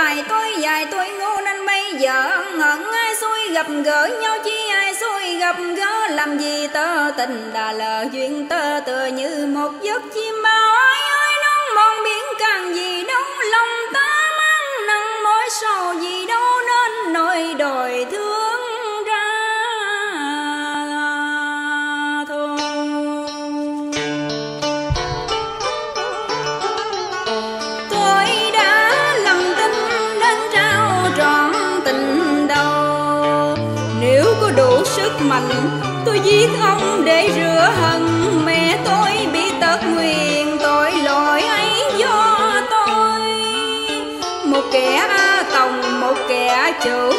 tài tôi dài, tôi ngu nên bây giờ ngẩn. Ai xui gặp gỡ nhau chi, ai xui gặp gỡ, làm gì tơ tình đà lỡ duyên tơ tựa như một giấc chim bao mạnh. Tôi giết ông để rửa hận. Mẹ tôi bị tật nguyền. Tội lỗi ấy do tôi. Một kẻ a tòng, một kẻ chủ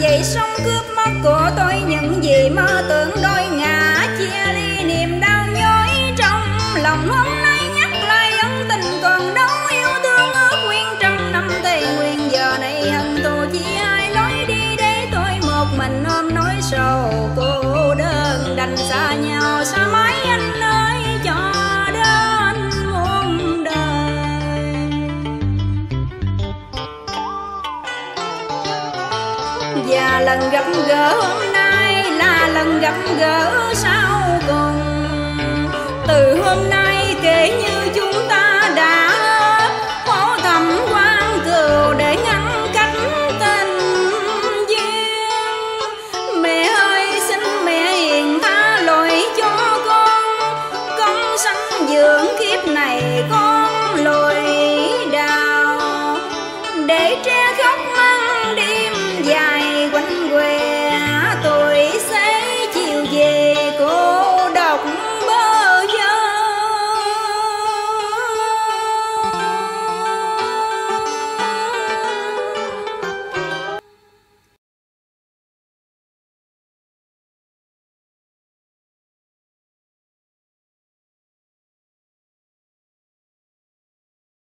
dậy sông cướp mất của tôi, những gì mơ tưởng đôi ngã chia ly niềm đau nhói trong lòng. Hôm nay nhắc lại ân tình còn đâu yêu thương ước quyên trăm năm tây nguyên giờ này hận thù chỉ ai lối đi để tôi một mình ôm nỗi sầu cô đơn đành xa nhau và lần gặp gỡ hôm nay là lần gặp gỡ sau cùng. Từ hôm nay kể như chúng ta đã